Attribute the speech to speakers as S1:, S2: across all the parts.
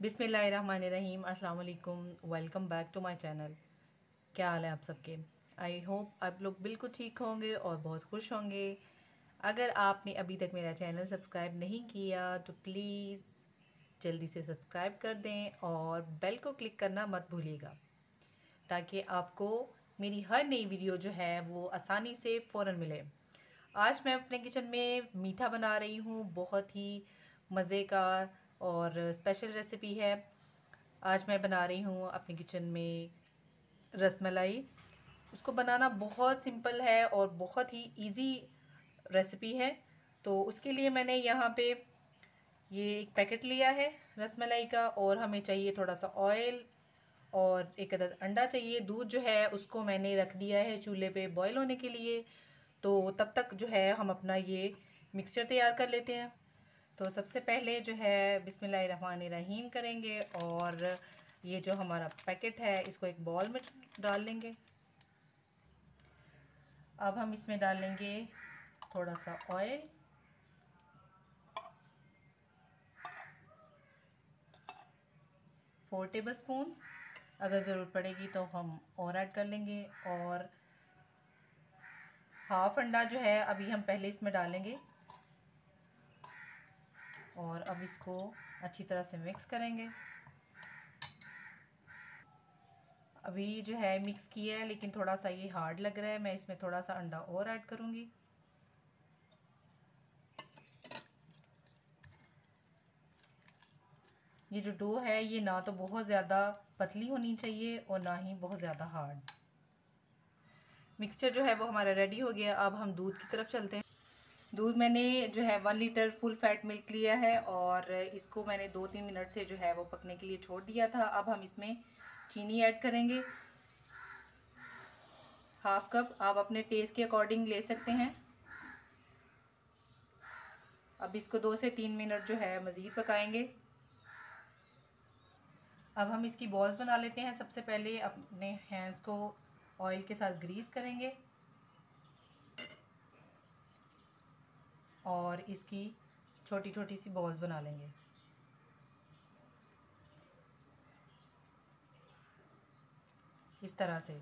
S1: बिसमीम अस्सलाम वालेकुम बैक टू माय चैनल क्या हाल है आप सबके? आई होप आप लोग बिल्कुल ठीक होंगे और बहुत खुश होंगे। अगर आपने अभी तक मेरा चैनल सब्सक्राइब नहीं किया तो प्लीज़ जल्दी से सब्सक्राइब कर दें और बेल को क्लिक करना मत भूलिएगा, ताकि आपको मेरी हर नई वीडियो जो है वो आसानी से फ़ौर मिले। आज मैं अपने किचन में मीठा बना रही हूँ, बहुत ही मज़े का और स्पेशल रेसिपी है। आज मैं बना रही हूँ अपने किचन में रसमलाई। उसको बनाना बहुत सिंपल है और बहुत ही इजी रेसिपी है। तो उसके लिए मैंने यहाँ पे ये एक पैकेट लिया है रसमलाई का और हमें चाहिए थोड़ा सा ऑयल और एक अदद अंडा चाहिए। दूध जो है उसको मैंने रख दिया है चूल्हे पे बॉईल होने के लिए। तो तब तक जो है हम अपना ये मिक्सचर तैयार कर लेते हैं। तो सबसे पहले जो है बिसमीम करेंगे और ये जो हमारा पैकेट है इसको एक बॉल में डाल लेंगे। अब हम इसमें डालेंगे थोड़ा सा ऑयल फोर टेबल स्पून अगर ज़रूरत पड़ेगी तो हम और ऐड कर लेंगे और हाफ़ अंडा जो है अभी हम पहले इसमें डालेंगे और अब इसको अच्छी तरह से मिक्स करेंगे। अभी जो है मिक्स किया है, लेकिन थोड़ा सा ये हार्ड लग रहा है, मैं इसमें थोड़ा सा अंडा और ऐड करूँगी। ये जो डो है, ये ना तो बहुत ज़्यादा पतली होनी चाहिए और ना ही बहुत ज़्यादा हार्ड मिक्सचर जो है वो हमारा रेडी हो गया। अब हम दूध की तरफ़ चलते हैं। दूध मैंने जो है one litre full fat milk लिया है और इसको मैंने दो तीन मिनट से जो है वो पकने के लिए छोड़ दिया था। अब हम इसमें चीनी ऐड करेंगे। हाफ़ कप आप अपने टेस्ट के अकॉर्डिंग ले सकते हैं। अब इसको दो से तीन मिनट जो है मज़ीद पकाएँगे। अब हम इसकी बॉल्स बना लेते हैं। सबसे पहले अपने हैंड्स को ऑयल के साथ ग्रीस करेंगे। और इसकी छोटी छोटी सी बॉल्स बना लेंगे। इस तरह से।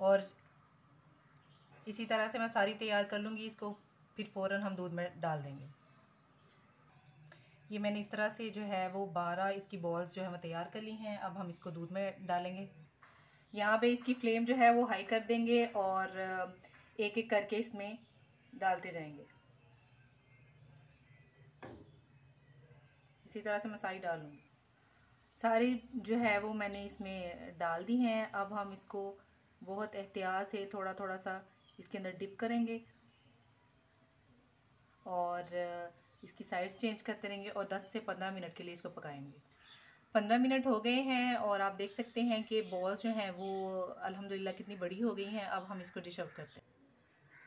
S1: और इसी तरह से मैं सारी तैयार कर लूँगी इसको। फिर फ़ौर हम दूध में डाल देंगे। ये मैंने इस तरह से जो है वो बारह इसकी बॉल्स जो है मैं तैयार कर ली हैं। अब हम इसको दूध में डालेंगे। यहाँ पे इसकी फ्लेम जो है वो हाई कर देंगे और एक एक करके इसमें डालते जाएँगे। इसी तरह से मैं सारी सारी जो है वो मैंने इसमें डाल दी हैं। अब हम इसको बहुत एहतियात से थोड़ा थोड़ा सा इसके अंदर डिप करेंगे। और इसकी साइज़ चेंज करते रहेंगे और 10 से 15 मिनट के लिए इसको पकाएँगे। 15 मिनट हो गए हैं और आप देख सकते हैं कि बॉल्स जो हैं वो अल्हम्दुलिल्लाह कितनी बड़ी हो गई हैं। अब हम इसको डिश आउट करते हैं।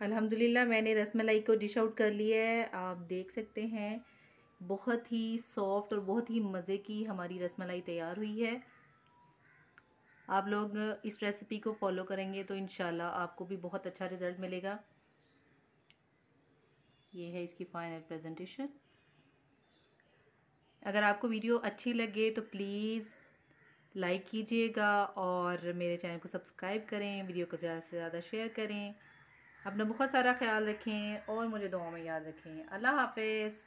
S1: अल्हम्दुलिल्लाह, मैंने रसमलाई को डिश आउट कर लिया है। आप देख सकते हैं, बहुत ही सॉफ्ट और बहुत ही मज़े की हमारी रसमलाई तैयार हुई है। आप लोग इस रेसिपी को फॉलो करेंगे तो इन आपको भी बहुत अच्छा रिज़ल्ट मिलेगा। ये है इसकी फाइनल प्रेजेंटेशन अगर आपको वीडियो अच्छी लगे तो प्लीज़ लाइक कीजिएगा और मेरे चैनल को सब्सक्राइब करें, वीडियो को ज़्यादा से ज़्यादा शेयर करें. अपना बहुत सारा ख्याल रखें और मुझे दुआ में याद रखें. अल्लाह हाफिज़.